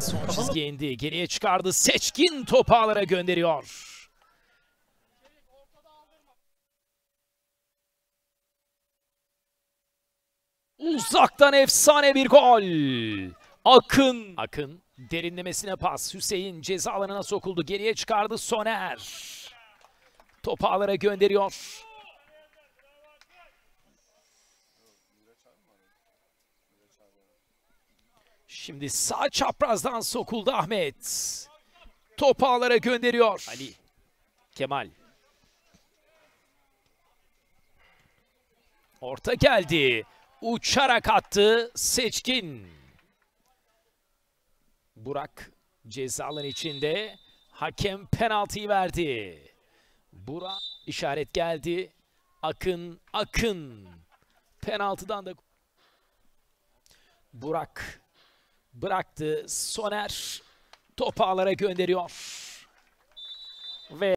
Son çizgiye indi. Geriye çıkardı. Seçkin topu ağlara gönderiyor. Uzaktan efsane bir gol. Akın. Akın derinlemesine pas. Hüseyin ceza alanına sokuldu. Geriye çıkardı Soner. Topu ağlara gönderiyor. Şimdi sağ çaprazdan sokuldu Ahmet. Topu ağlara gönderiyor. Ali. Kemal. Orta geldi. Uçarak attı Seçkin. Burak cezaların içinde. Hakem penaltıyı verdi. Burak işaret geldi. Akın, Akın. Penaltıdan da Burak bıraktı. Soner topu ağlara gönderiyor. Ve